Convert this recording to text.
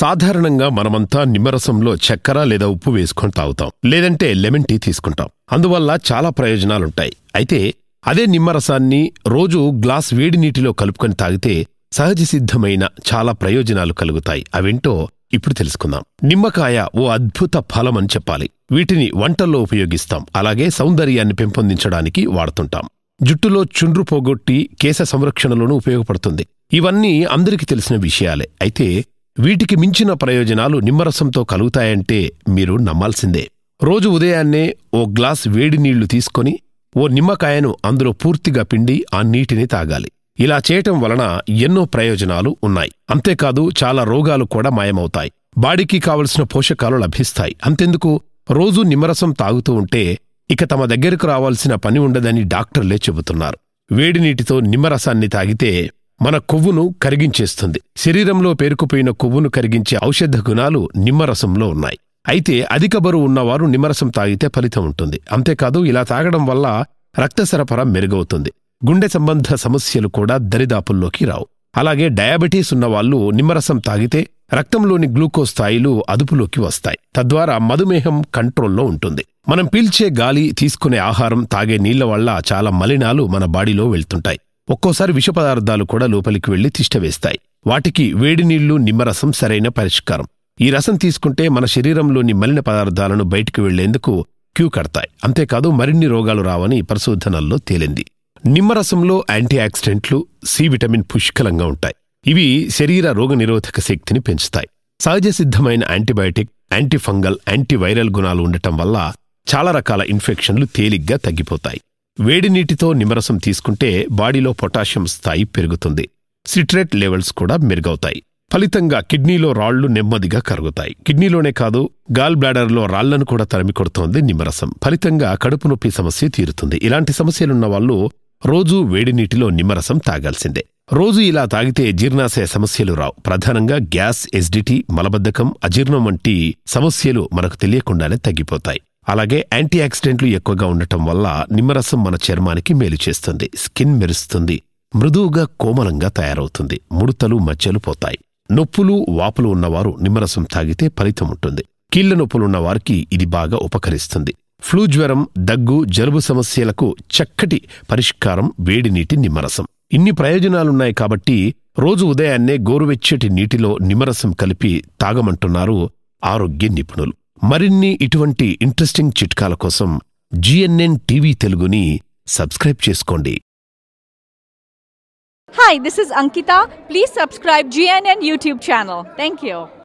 సాధారణంగా మనమంతా నిమ్మరసంలో చక్కెర లేదా ఉప్పు వేసుకొని తాగుతాం లేదంటే లెమన్ టీ తీసుకుంటాం. అందువల్ల చాలా ప్రయోజనాలుంటాయి. అయితే అదే నిమ్మరసాన్ని రోజు గ్లాస్ వేడి నీటిలో కలుపుకొని తాగితే సహజ సిద్ధమైన చాలా ప్రయోజనాలు కలుగుతాయి. అవేంటో ఇప్పుడు తెలుసుకుందాం. నిమ్మకాయ ఓ అద్భుత ఫలం అని చెప్పాలి. వీటిని వంటల్లో ఉపయోగిస్తాం. అలాగే సౌందర్యాన్ని పెంపొందించడానికి వాడుతుంటాం. జుట్టులో చుండ్రు పోగొట్టి కేశ సంరక్షణలోనూ ఉపయోగపడుతుంది. ఇవన్నీ అందరికీ తెలిసిన విషయాలే. అయితే వీటికి మించిన ప్రయోజనాలు నిమ్మరసంతో కలుగుతాయంటే మీరు నమ్మాల్సిందే. రోజు ఉదయాన్నే ఓ గ్లాస్ వేడి నీళ్ళు తీసుకొని ఓ నిమ్మకాయను అందులో పూర్తిగా పిండి ఆ నీటిని తాగాలి. ఇలా చేయటం వలన ఎన్నో ప్రయోజనాలు ఉన్నాయి. అంతేకాదు చాలా రోగాలు కూడా మాయమవుతాయి. బాడీకి కావలసిన పోషకాలు లభిస్తాయి. అంతెందుకు? రోజూ నిమ్మరసం తాగుతూ ఉంటే ఇక తమ దగ్గరకు రావాల్సిన పని ఉండదని డాక్టర్లే చెబుతున్నారు. వేడి నీటితో నిమ్మరసాన్ని తాగితే మన కొవ్వును కరిగించేస్తుంది. శరీరంలో పేరుకుపోయిన కొవ్వును కరిగించే ఔషధ గుణాలు నిమ్మరసంలో ఉన్నాయి. అయితే అధిక బరువు ఉన్నవారు నిమ్మరసం తాగితే ఫలితం ఉంటుంది. అంతేకాదు ఇలా తాగడం వల్ల రక్త సరఫరా మెరుగవుతుంది. గుండె సంబంధ సమస్యలు కూడా దరిదాపుల్లోకి రావు. అలాగే డయాబెటీస్ ఉన్నవాళ్ళు నిమ్మరసం తాగితే రక్తంలోని గ్లూకోజ్ స్థాయిలు అదుపులోకి వస్తాయి. తద్వారా మధుమేహం కంట్రోల్లో ఉంటుంది. మనం పీల్చే గాలి తీసుకునే ఆహారం తాగే నీళ్ళ వల్ల చాలా మలినాలు మన బాడీలో వెళ్తుంటాయి. ఒక్కోసారి విష పదార్థాలు కూడా లోపలికి వెళ్ళి తిష్టవేస్తాయి వాటికి వేడి నీళ్ళు నిమ్మరసం సరైన పరిష్కారం. ఈ రసం తీసుకుంటే మన శరీరంలోని మలిన పదార్థాలను బయటికి వెళ్ళేందుకు క్యూ కడతాయి. అంతేకాదు మరిన్ని రోగాలు రావని పరిశోధనల్లో తేలింది. నిమ్మరసంలో యాంటీ ఆక్సిడెంట్లు సి విటమిన్ పుష్కలంగా ఉంటాయి. ఇవి శరీర రోగనిరోధక శక్తిని పెంచుతాయి. సహజ సిద్ధమైన యాంటీబయాటిక్ యాంటీఫంగల్ యాంటీవైరల్ గుణాలు ఉండటం వల్ల చాలా రకాల ఇన్ఫెక్షన్లు తేలిగ్గా తగ్గిపోతాయి. వేడి నీటితో నిమ్మరసం తీసుకుంటే బాడీలో పొటాషియం స్థాయి పెరుగుతుంది. సిట్రేట్ లెవెల్స్ కూడా మెరుగవుతాయి. ఫలితంగా కిడ్నీలో రాళ్ళు నెమ్మదిగా కరుగుతాయి. కిడ్నీలోనే కాదు గాల్ బ్లాడర్లో రాళ్ళను కూడా తరిమి కొడుతోంది నిమ్మరసం. ఫలితంగా కడుపు నొప్పి సమస్య తీరుతుంది. ఇలాంటి సమస్యలున్న వాళ్ళు రోజూ వేడి నీటిలో నిమ్మరసం తాగాల్సిందే. రోజు ఇలా తాగితే జీర్ణాశయ సమస్యలు రావు. ప్రధానంగా గ్యాస్ ఎస్డిటీ మలబద్ధకం అజీర్ణం వంటి సమస్యలు మనకు తెలియకుండానే తగ్గిపోతాయి. అలాగే యాంటీ ఆక్సిడెంట్లు ఎక్కువగా ఉండటం వల్ల నిమ్మరసం మన చర్మానికి మేలు చేస్తుంది. స్కిన్ మెరుస్తుంది. మృదువుగా కోమలంగా తయారవుతుంది. ముడతలు మచ్చలు పోతాయి. నొప్పులు వాపులు ఉన్నవారు నిమ్మరసం తాగితే ఫలితం ఉంటుంది. కీళ్ళ నొప్పులున్న వారికి ఇది బాగా ఉపకరిస్తుంది. ఫ్లూ జ్వరం దగ్గు జలుబు సమస్యలకు చక్కటి పరిష్కారం వేడి నీటి నిమ్మరసం. ఇన్ని ప్రయోజనాలున్నాయి కాబట్టి రోజు ఉదయాన్నే గోరువెచ్చటి నీటిలో నిమ్మరసం కలిపి తాగమంటున్నారు ఆరోగ్య నిపుణులు. మరిన్ని ఇటువంటి ఇంట్రెస్టింగ్ చిట్కాల కోసం జిఎన్ఎన్ టీవీ తెలుగుని సబ్స్క్రైబ్ చేసుకోండి Hi, this is Ankita. Please subscribe GNN YouTube channel. Thank you.